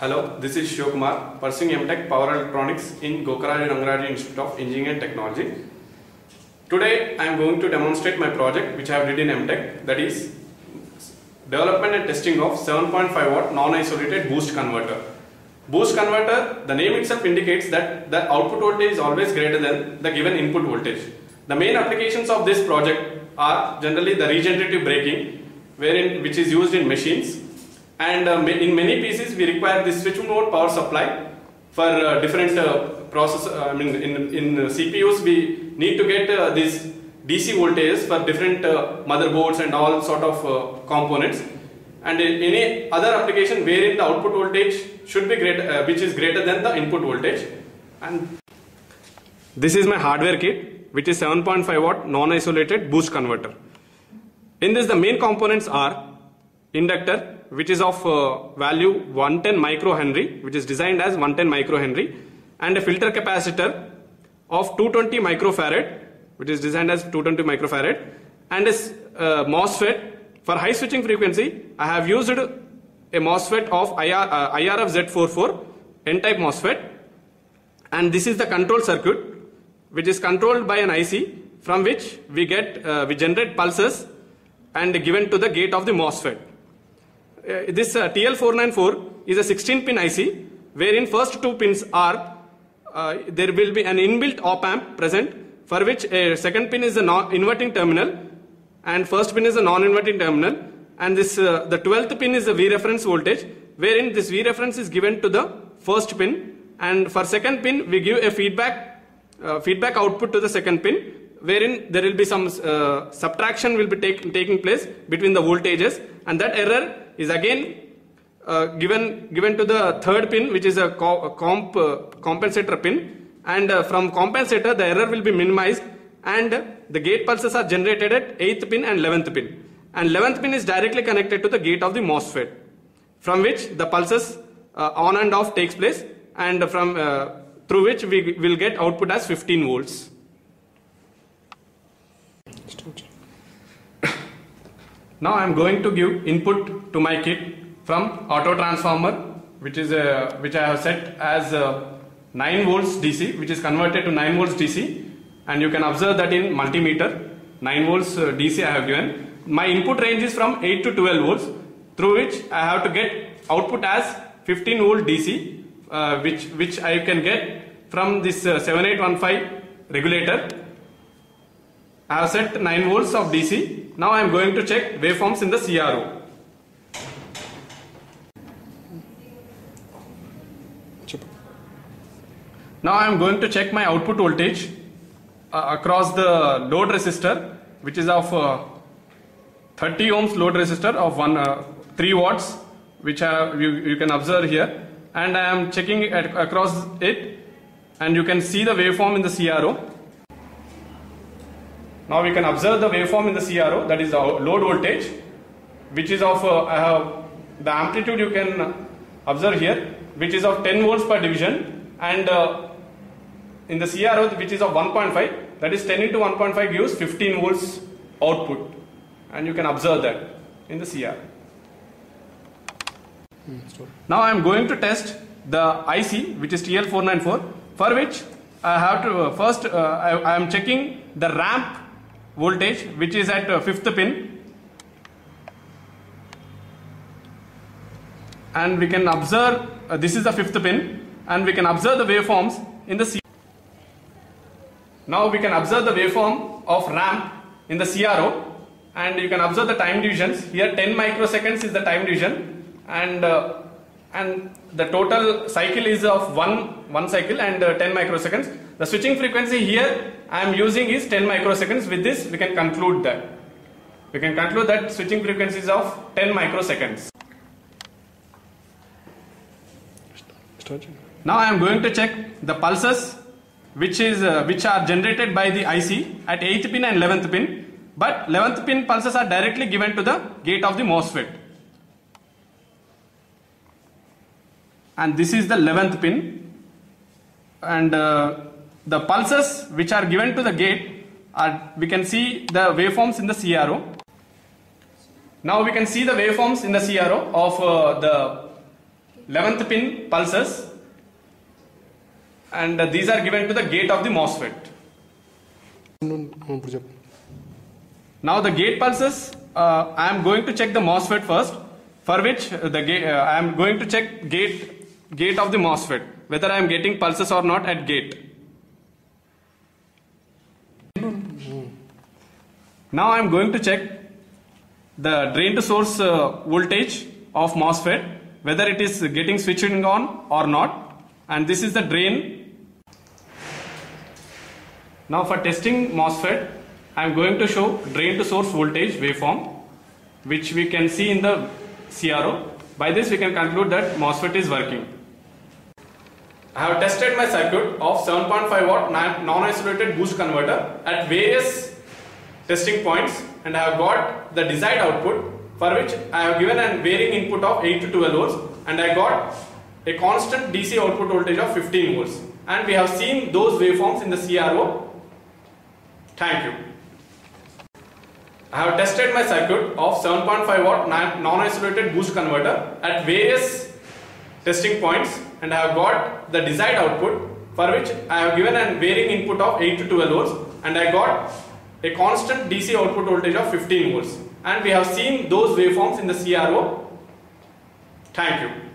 Hello, this is Shivakumar, pursuing MTech Power Electronics in Gokaraju Rangaraju Institute of Engineering and Technology. Today I am going to demonstrate my project which I have did in MTech that is development and testing of 7.5 watt non-isolated boost converter. Boost converter, the name itself indicates that the output voltage is always greater than the given input voltage. The main applications of this project are generally the regenerative braking wherein which is used in machines and uh, in many pieces we require this switch mode power supply for uh, different uh, process uh, I mean in, in uh, CPUs we need to get uh, these DC voltages for different motherboards and all sort of components. And in any other application wherein the output voltage should be greater uh, which is greater than the input voltage. And this is my hardware kit which is 7.5 watt non-isolated boost converter. In this the main components are inductor which is of uh, value 110 microhenry which is designed as 110 microhenry and a filter capacitor of 220 microfarad which is designed as 220 microfarad and a uh, MOSFET for high switching frequency I have used a MOSFET of IR, uh, IRF Z44 N-type MOSFET and this is the control circuit which is controlled by an IC from which we get uh, we generate pulses and given to the gate of the MOSFET. Uh, this uh, TL494 is a 16 pin IC wherein first two pins are uh, there will be an inbuilt op amp present for which a second pin is a non inverting terminal and first pin is a non inverting terminal and this uh, the 12th pin is a V reference voltage wherein this V reference is given to the first pin and for second pin we give a feedback uh, feedback output to the second pin wherein there will be some uh, subtraction will be take, taking place between the voltages and that error is again uh, given given to the third pin which is a, co- a comp uh, compensator pin. And uh, from compensator the error will be minimized and the gate pulses are generated at 8th pin and 11th pin. And 11th pin is directly connected to the gate of the MOSFET from which the pulses uh, on and off takes place. And from uh, through which we will get output as 15 volts. Now I am going to give input to my kit from auto transformer which is uh, which I have set as uh, 9 volts DC which is converted to 9 volts DC and you can observe that in multimeter 9 volts uh, DC I have given. My input range is from 8 to 12 volts through which I have to get output as 15 volt DC uh, which which I can get from this uh, 7815 regulator I have set 9 volts of DC. Now I am going to check waveforms in the CRO. Now I am going to check my output voltage uh, across the load resistor which is of uh, 30 ohms load resistor of one uh, 3 watts which I, you, you can observe here and I am checking it at, across it and you can see the waveform in the CRO. Now we can observe the waveform in the CRO that is the load voltage which is of uh, the amplitude you can observe here which is of 10 volts per division and uh, in the CRO which is of 1.5 that is 10 into 1.5 gives 15 volts output. And you can observe that in the CRO. Now I am going to test the IC which is TL494 for which I have to uh, first uh, I, I am checking the ramp voltage which is at uh, fifth pin. And we can observe uh, this is the fifth pin and we can observe the waveforms in the C now we can observe the waveform of ramp in the CRO and you can observe the time divisions. Here 10 microseconds is the time division and uh, and the total cycle is of one one cycle and uh, 10 microseconds. The switching frequency here I am using is 10 microseconds. With this we can conclude that. We can conclude that switching frequency is of 10 microseconds. Now I am going to check the pulses which is uh, which are generated by the IC at 8th pin and 11th pin. But 11th pin pulses are directly given to the gate of the MOSFET. And this is the 11th pin. And uh, the pulses which are given to the gate are we can see the waveforms in the CRO Now we can see the waveforms in the CRO of uh, the 11th pin pulses and uh, these are given to the gate of the MOSFET. Now the gate pulses, uh, I am going to check the MOSFET first, for which uh, the gate, uh, I am going to check gate, gate of the MOSFET, whether I am getting pulses or not at gate. Now I am going to check the drain to source uh, voltage of MOSFET, whether it is getting switching on or not and this is the drain now for testing MOSFET, I am going to show drain to source voltage waveform which we can see in the CRO. By this we can conclude that MOSFET is working. I have tested my circuit of 7.5 watt non- non-isolated boost converter at various testing points and I have got the desired output for which I have given a varying input of 8 to 12 volts and I got a constant DC output voltage of 15 volts and we have seen those waveforms in the CRO. Thank you. I have tested my circuit of 7.5 watt non- non-isolated boost converter at various testing points and I have got the desired output for which I have given a varying input of 8 to 12 volts and I got a constant DC output voltage of 15 volts and we have seen those waveforms in the CRO. Thank you.